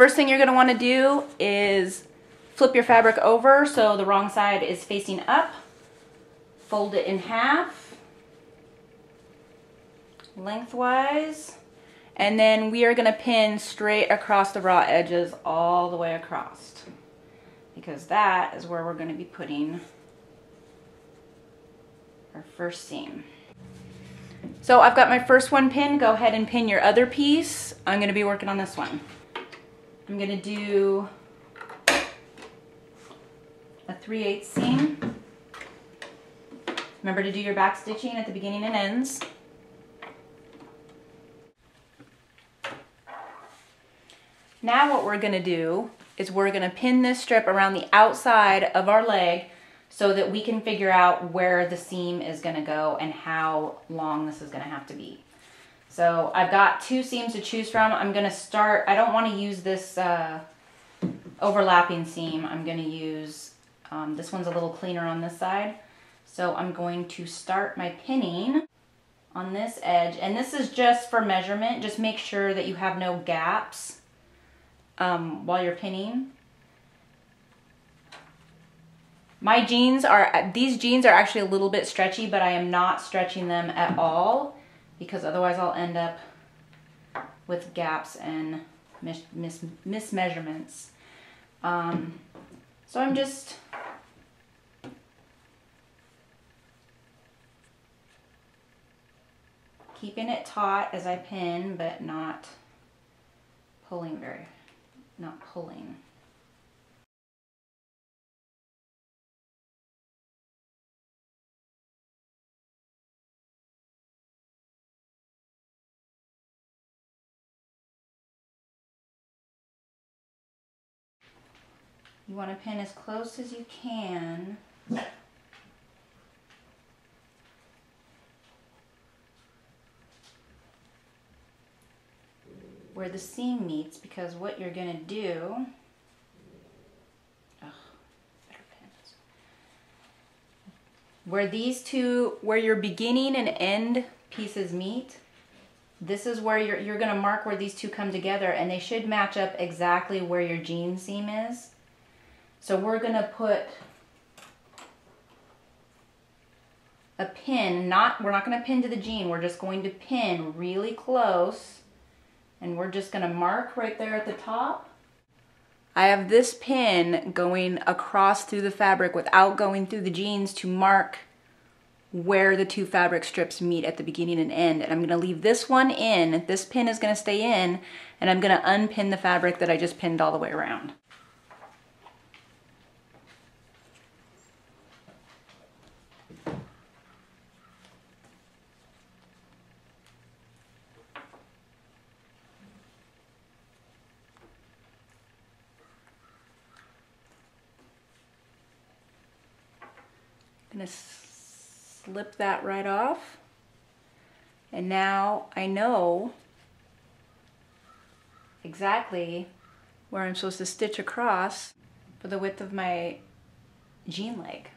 first thing you're gonna wanna do is flip your fabric over so the wrong side is facing up. Fold it in half, lengthwise, and then we are gonna pin straight across the raw edges all the way across because that is where we're gonna be putting our first seam. So I've got my first one pinned. Go ahead and pin your other piece. I'm gonna be working on this one. I'm gonna do 3 8 seam. Remember to do your back stitching at the beginning and ends. Now what we're gonna do is we're gonna pin this strip around the outside of our leg so that we can figure out where the seam is gonna go and how long this is gonna have to be. So I've got two seams to choose from. I'm gonna start, I don't wanna use this uh, overlapping seam. I'm gonna use, um, this one's a little cleaner on this side. So I'm going to start my pinning on this edge. And this is just for measurement. Just make sure that you have no gaps um, while you're pinning. My jeans are, these jeans are actually a little bit stretchy, but I am not stretching them at all because otherwise I'll end up with gaps and mis mis mismeasurements. Um, so I'm just keeping it taut as I pin, but not pulling very, not pulling. You want to pin as close as you can. Where the seam meets because what you're going to do where these two, where your beginning and end pieces meet, this is where you're, you're going to mark where these two come together and they should match up exactly where your jean seam is. So we're going to put a pin, not, we're not going to pin to the jean, we're just going to pin really close and we're just going to mark right there at the top. I have this pin going across through the fabric without going through the jeans to mark where the two fabric strips meet at the beginning and end. And I'm gonna leave this one in, this pin is gonna stay in, and I'm gonna unpin the fabric that I just pinned all the way around. gonna slip that right off. And now I know exactly where I'm supposed to stitch across for the width of my jean leg.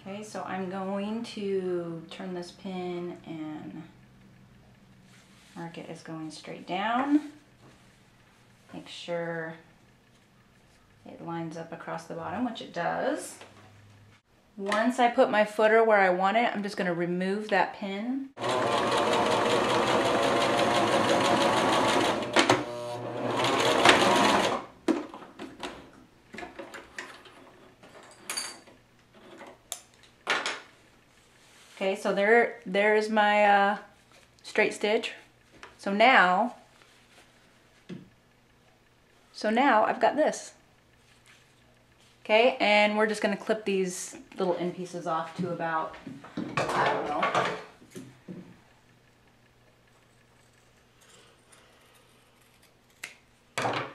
Okay, so I'm going to turn this pin and mark it as going straight down. Make sure it lines up across the bottom, which it does. Once I put my footer where I want it, I'm just gonna remove that pin. Okay, so there, there's my uh, straight stitch. So now, so now I've got this. Okay, and we're just gonna clip these little end pieces off to about, I don't know,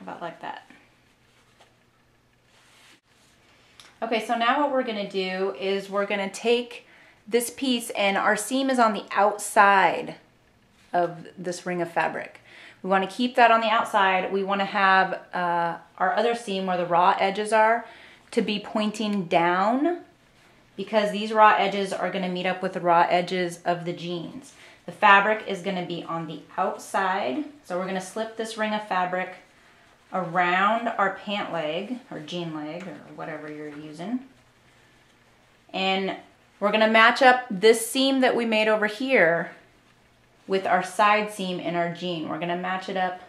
about like that. Okay, so now what we're gonna do is we're gonna take this piece and our seam is on the outside of this ring of fabric. We wanna keep that on the outside. We wanna have uh, our other seam where the raw edges are to be pointing down because these raw edges are gonna meet up with the raw edges of the jeans. The fabric is gonna be on the outside. So we're gonna slip this ring of fabric around our pant leg or jean leg or whatever you're using. And we're gonna match up this seam that we made over here with our side seam in our jean. We're gonna match it up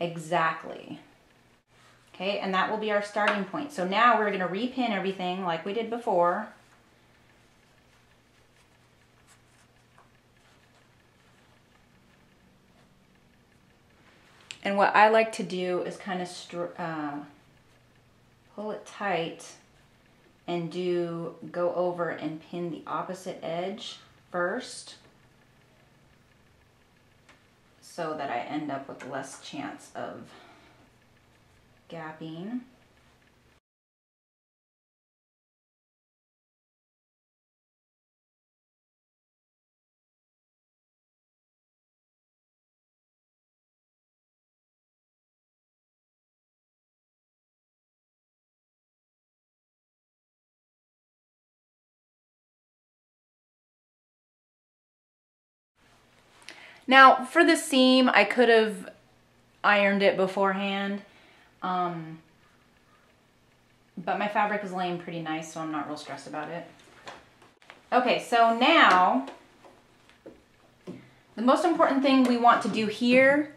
exactly. Okay, and that will be our starting point. So now we're gonna repin everything like we did before. And what I like to do is kind of uh, pull it tight and do go over and pin the opposite edge first so that I end up with less chance of gapping. Now for the seam, I could have ironed it beforehand. Um, but my fabric is laying pretty nice, so I'm not real stressed about it. Okay, so now the most important thing we want to do here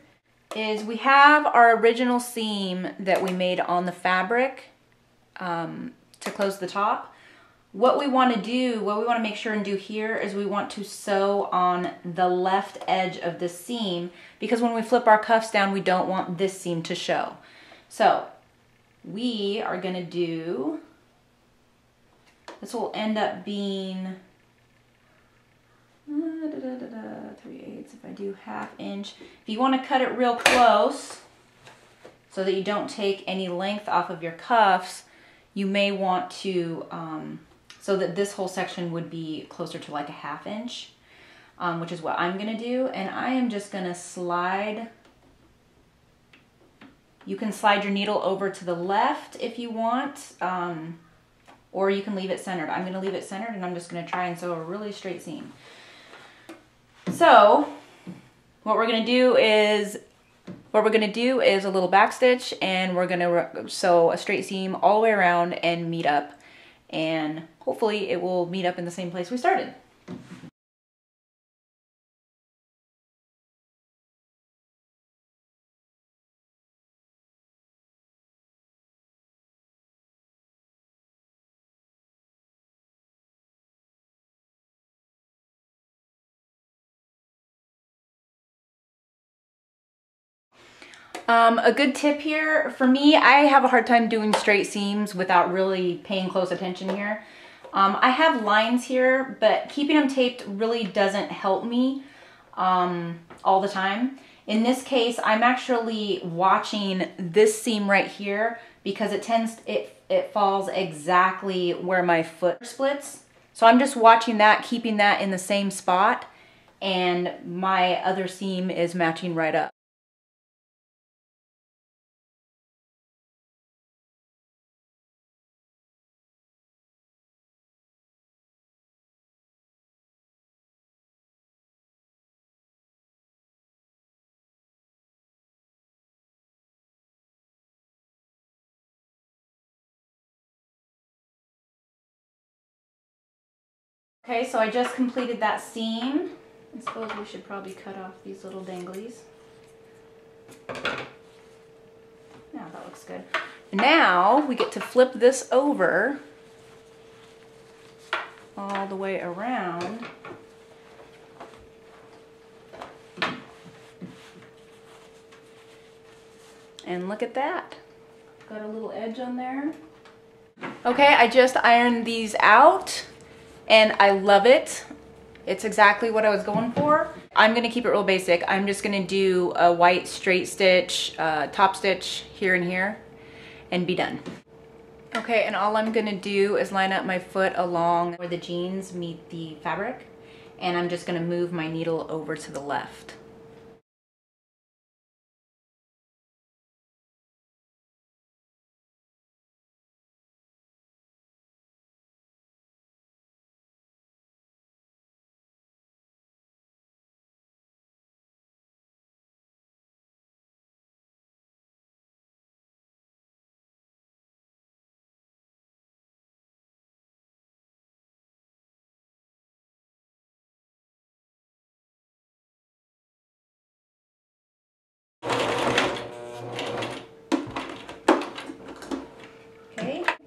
is we have our original seam that we made on the fabric um, to close the top. What we want to do, what we want to make sure and do here is we want to sew on the left edge of the seam because when we flip our cuffs down, we don't want this seam to show. So we are going to do, this will end up being uh, da, da, da, 3 eighths if I do half inch. If you want to cut it real close so that you don't take any length off of your cuffs, you may want to um, so that this whole section would be closer to like a half inch, um, which is what I'm gonna do. And I am just gonna slide, you can slide your needle over to the left if you want, um, or you can leave it centered. I'm gonna leave it centered and I'm just gonna try and sew a really straight seam. So what we're gonna do is what we're gonna do is a little back stitch and we're gonna sew a straight seam all the way around and meet up and hopefully it will meet up in the same place we started. Um, a good tip here, for me, I have a hard time doing straight seams without really paying close attention here. Um, I have lines here, but keeping them taped really doesn't help me um, all the time. In this case, I'm actually watching this seam right here because it tends, it, it falls exactly where my foot splits. So I'm just watching that, keeping that in the same spot, and my other seam is matching right up. Okay, so I just completed that seam. I suppose we should probably cut off these little danglies. Now that looks good. Now we get to flip this over all the way around. And look at that. Got a little edge on there. Okay, I just ironed these out and I love it. It's exactly what I was going for. I'm gonna keep it real basic. I'm just gonna do a white straight stitch, uh, top stitch here and here, and be done. Okay, and all I'm gonna do is line up my foot along where the jeans meet the fabric, and I'm just gonna move my needle over to the left.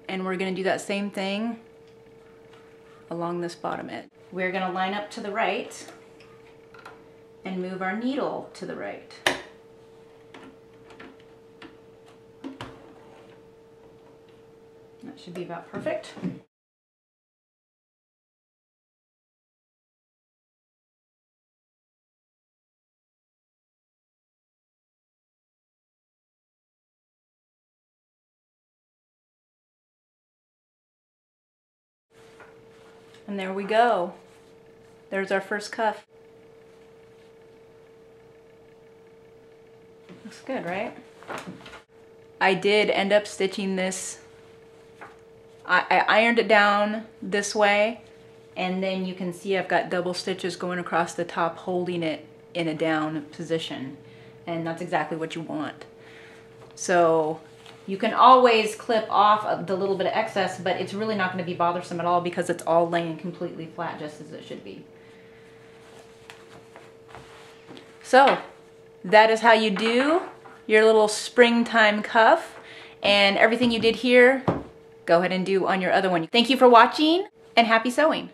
And we're gonna do that same thing along this bottom edge. We're gonna line up to the right and move our needle to the right. That should be about perfect. And there we go. There's our first cuff. Looks good, right? I did end up stitching this. I, I ironed it down this way and then you can see I've got double stitches going across the top holding it in a down position and that's exactly what you want. So you can always clip off the little bit of excess, but it's really not going to be bothersome at all because it's all laying completely flat just as it should be. So that is how you do your little springtime cuff and everything you did here, go ahead and do on your other one. Thank you for watching and happy sewing.